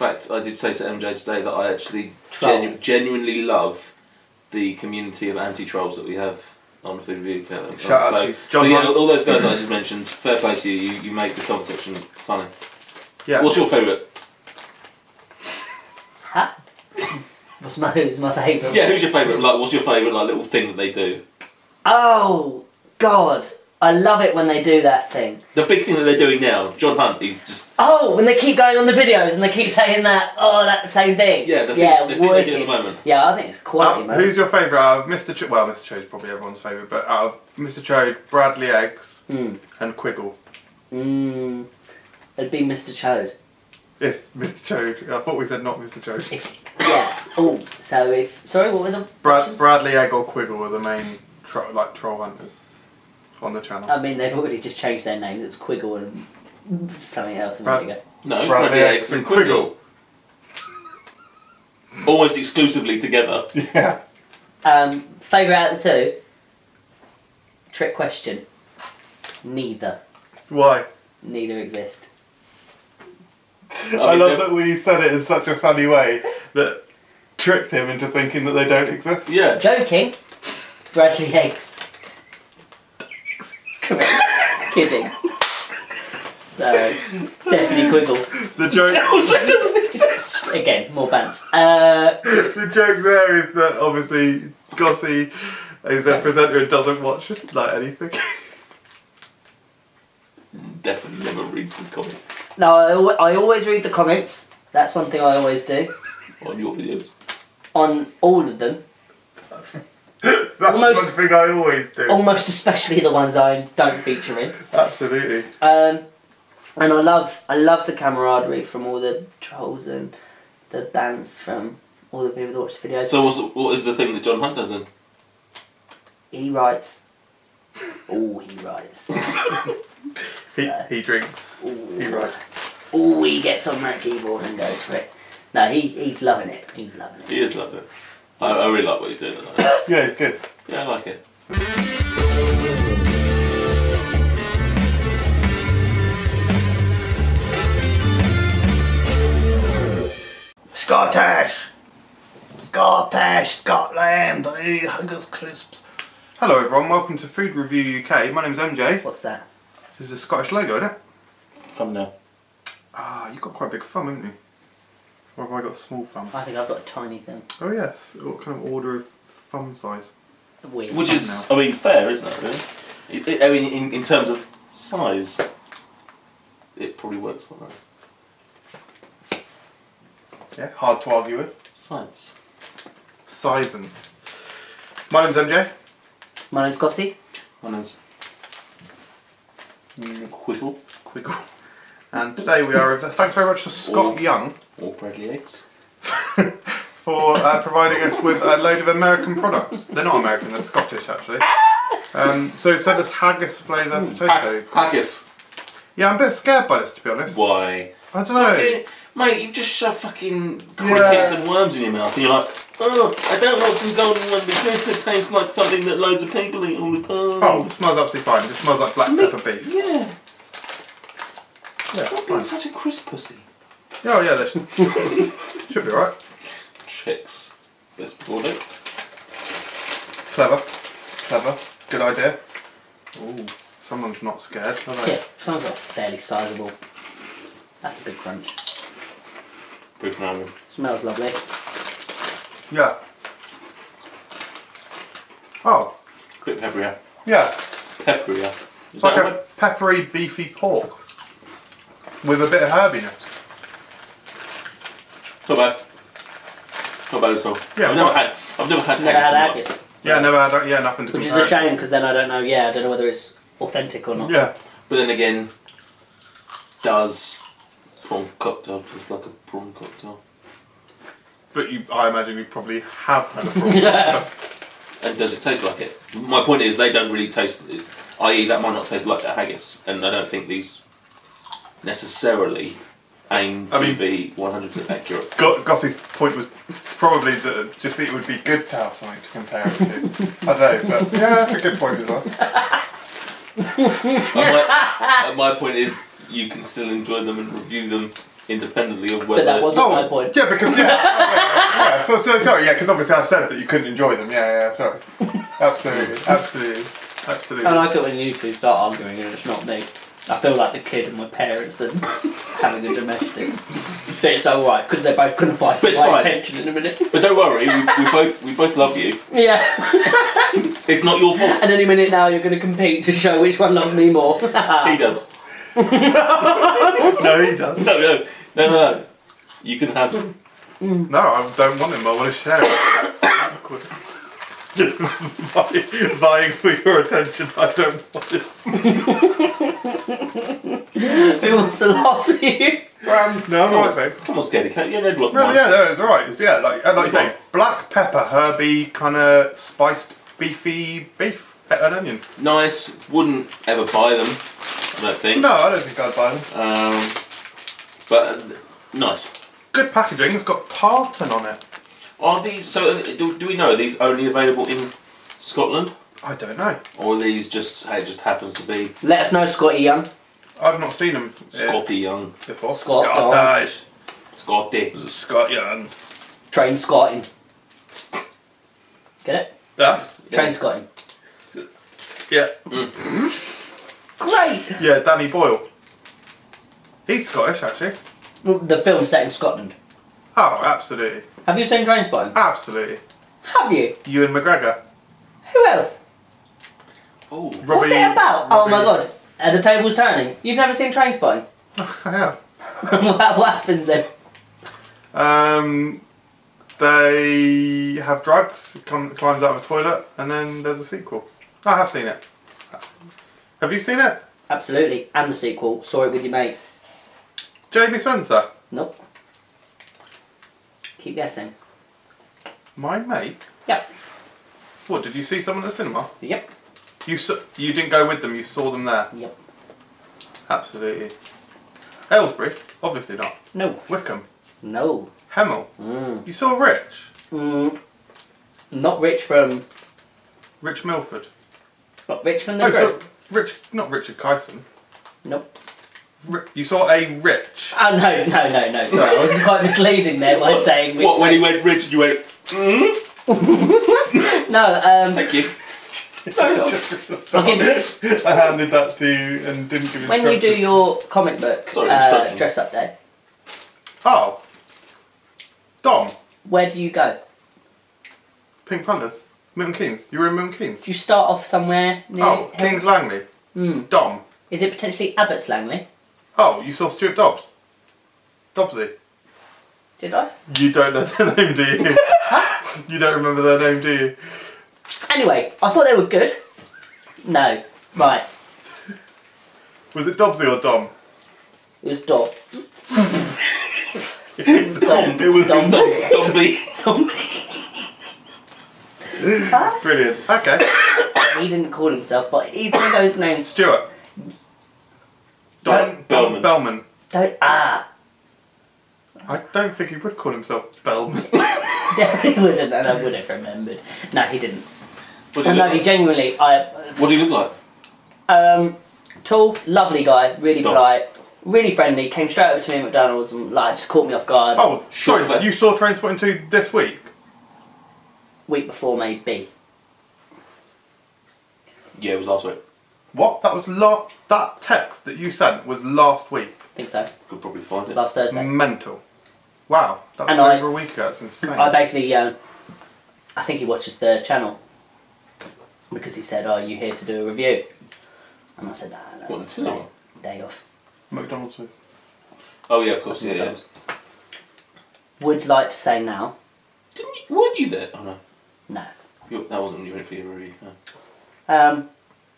fact, I did say to MJ today that I actually genu- genuinely love the community of anti-trolls that we have on the food review. uh, Shout out so, to John so yeah, Hunt. all those guys that I just mentioned. Fair play to you. You, you make the comment section funny. Yeah. What's your favourite? Huh? What's my, who's my favourite? Yeah, who's your favourite? Like, what's your favourite like little thing that they do? Oh, God. I love it when they do that thing. The big thing that they're doing now, John Hunt, he's just Oh, when they keep going on the videos and they keep saying that, oh, that's the same thing. yeah, the thing, yeah, the thing they do at the moment. Yeah, I think it's quality, man. who's your favourite out of Mr. Ch- well, Mr. Chode's probably everyone's favourite, but out of Mr. Chode, Bradley Eggs Mm. and Quiggle. Mm. It'd be Mr. Chode. If Mr. Chode, I thought we said not Mr. Chode. If, yeah. Oh, so if sorry, what were the Brad. Bradley Egg or Quiggle were the main tro- like troll hunters on the channel. I mean, they've already just changed their names. It's Quiggle and something else a minute Brad- ago. No, Bradley Bradley Eggs Eggs and and Quiggle. Almost exclusively together. yeah. Um, favourite out of the two? Trick question. Neither. Why? Neither exist. I, mean, love they're- that we said it in such a funny way that tricked him into thinking that they don't exist. Yeah. Joking. Bradley Eggs. Correct. Kidding. So, definitely Quiggle. The joke, Also doesn't exist. Again, more bants. Uh, the joke there is that obviously Gossie is a presenter and doesn't watch like anything. Definitely never reads the comments no, I, al- I always read the comments. That's one thing I always do. on your videos. On all of them. That's Almost- one thing I always do. Almost especially the ones I don't feature in. Absolutely. Um, and I love I love the camaraderie from all the trolls and the bands from all the people that watch the videos. So what's, what is the thing that John Hunt does in? he writes. Oh, he writes. He, he drinks. ooh, He writes. Oh, he gets on that keyboard and goes for it. No, he, he's loving it. He's loving it. He is loving it. I, I really like what he's doing at the moment. Yeah, it's good. Yeah, I like it. Scottish! Scottish, Scotland, the Haggis Crisps. Hello everyone, welcome to Food Review UK. My name's MJ. What's that? This is a Scottish logo, isn't it? Thumbnail. Ah, you've got quite a big thumb, haven't you? Or have I got a small thumb? I think I've got a tiny thumb. Oh yes, what kind of order of thumb size? Weird. Which is, I mean, fair, isn't it? Really? It, it, I mean, in, in terms of size, it probably works like that. Yeah, hard to argue with. Science. Sizens. My name's MJ. My name's Gossie. My name's Quiggle Quiggle. And today we are with, thanks very much to Scott Oh. Young or Bradley Eggs. for uh, providing us with a load of American products. They're not American, they're Scottish actually. Um, so it sent us haggis flavour potato. Haggis. Yeah, I'm a bit scared by this to be honest. Why? I don't know. Fucking- Mate, you've just shoved fucking crickets Yeah. and worms in your mouth, and you're like, oh, I don't want some Golden Wonder because it tastes like something that loads of people eat all the time. Oh, it smells absolutely fine. It just smells like black pepper beef. Yeah. Yeah, Stop being fine. such a crisp pussy. Oh yeah, that should, should be alright. Chicks. Let's record it. Clever. Clever. Good idea. Ooh, someone's not scared, are they? Yeah, sounds like fairly sizable. That's a big crunch. Proof now. Smells lovely. Yeah. Oh, Quick peppery. yeah. Peppery. Is It's like that a peppery, beefy pork with a bit of herbiness. Not bad. Not bad at all. Yeah, I've never had. I've never had Never had haggis. in my Yeah, never had. Yeah, nothing to Which is a shame because then I don't know. Yeah, I don't know whether it's authentic or not. Yeah. But then again, does prawn cocktail taste like a prawn cocktail? But you, I imagine you probably have had a problem. And does it taste like it? My point is, they don't really taste. I.e., that might not taste like a haggis, and I don't think these necessarily aim to I mean- be 100% accurate. Go- Gossie's point was probably that just that it would be good to have something to compare it to. I don't know, but yeah, that's a good point as well. and, my, and my point is, you can still enjoy them and review them independently of whether. But whether. that wasn't my oh, point. yeah, because yeah, yeah, yeah. So, so sorry, yeah, because obviously I said that you couldn't enjoy them. Yeah, yeah, sorry. Absolutely, absolutely, absolutely. And I like it when you two start arguing and it's not me. I feel like the kid and my parents and having a domestic. But it's alright because they both couldn't fight for It's my fine. attention in a minute. But don't worry, we, we both we both love you. Yeah. It's not your fault. and any minute now you're going to compete to show which one loves me more. He does. no, he does. No, no, no, no. You can have. No, I don't want him. I want to share it. Awkward. Vying- Vying for your attention. I don't want it. Who wants the last for you? Grams. No, I'm alright, babe. Come on, Scaredy Cat. You know what No, mine. yeah, no, it's alright. It's, yeah, like, like you say, black pepper, herby, kind of spiced, beefy beef and onion. Nice. Wouldn't ever buy them. I don't think. No, I don't think I'd buy them. Um, but uh, nice. Good packaging. It's got tartan on it. Are these so? uh, Do, do we know are these only available in Scotland, I don't know. or are these just it just happens to be Let us know, Scotty Young. I've not seen them Scotty Young, before. Scot- Scottish. Scotty? Scott Young. Train Scotting. Get it? Yeah. Train Scotting. Yeah. Great! Yeah, Danny Boyle. He's Scottish, actually. Well, The film set in Scotland. Oh, absolutely. Have you seen Trainspotting? Absolutely. Have you? Ewan McGregor. Who else? Oh, What's it about? Oh my god. Uh, the table's turning. You've never seen Trainspotting? I have. what, what happens then? Um, they have drugs, he com- climbs out of a toilet, and then there's a sequel. I have seen it. Have you seen it? Absolutely. And the sequel. Saw it with your mate. Jamie Spencer. Nope. Keep guessing. My mate. Yep. What, did you see someone at the cinema? Yep. You saw, you didn't go with them, you saw them there. Yep. Absolutely. Aylesbury? Obviously not. No. Wickham. No. Hemel. Mm. You saw Rich. Mm. Not Rich from. Rich Milford. Not Rich from the Oh, group. so Rich, not Richard Kyson. Nope. Ri- you saw a Rich. Oh no, no, no, no. Sorry, I was quite misleading there by saying. What when he went Richard, you went. Mm? No, um, Thank you. I'll give you- I handed that to you and didn't give when you do your comic book Sorry, uh, instructions. dress up day, Oh. Dom. where do you go? Pink Panthers. Milton Keynes. You were in Milton Keynes. Do you start off somewhere near? Oh, Hill- Kings Langley. Hmm. Dom. Is it potentially Abbots Langley? Oh, you saw Stuart Dobbs. Dobbsy. Did I? You don't know their name, do you? you don't remember their name, do you? Anyway, I thought they were good. No. Right. Was it Dobbsy or Dom? It was Dot. Dom. It was Dom. Dobby. Brilliant. Okay. He didn't call himself, but either of those names. Stuart. Dom, Dom Bellman. Bellman. Don't, ah, I don't think he would call himself Bellman. definitely wouldn't, and I would have remembered. No, he didn't. What do And you no, look he like? genuinely, I, What do you look like? um, tall, lovely guy, really Dobbs. polite, really friendly. Came straight over to me at McDonald's and like just caught me off guard. oh, sorry. fat. You saw Trainspotting 2 this week? Week before, maybe. Yeah, it was last week. What? That was last. That text that you sent was last week. I think so. Could probably find it. Last Thursday. Mental. Wow. That was And over a week ago. That's insane. I basically, um, I think he watches the channel because he said, "Are you here to do a review?" And I said, "No, no, What, in the cinema? day off." McDonald's. Oh yeah, of course. Yeah, yeah. Would like to say now, Didn't you, weren't you there? Oh no, no. you, that wasn't you in for your review. No. Um,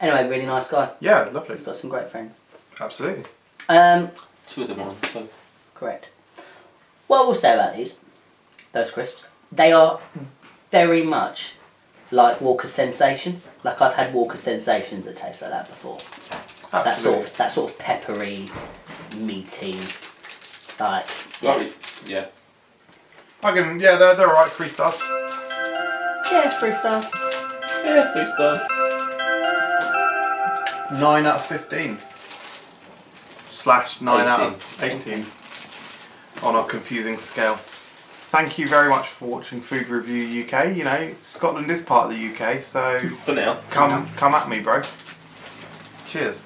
anyway, really nice guy. Yeah, lovely. He's got some great friends. Absolutely. Um, Two of them on. So correct. What I will say about these, those crisps, they are very much like Walker Sensations. Like I've had Walker Sensations that taste like that before. That sort Absolutely. of that sort of peppery, meaty, like yeah, Right, yeah. I can, yeah, they're, they're alright. Three stars. yeah, three stars. Yeah, three stars. Nine out of 15. Slash nine out of 18. on our confusing scale. Thank you very much for watching Food Review UK. You know, Scotland is part of the UK, so For now. come come at me, bro. Cheers.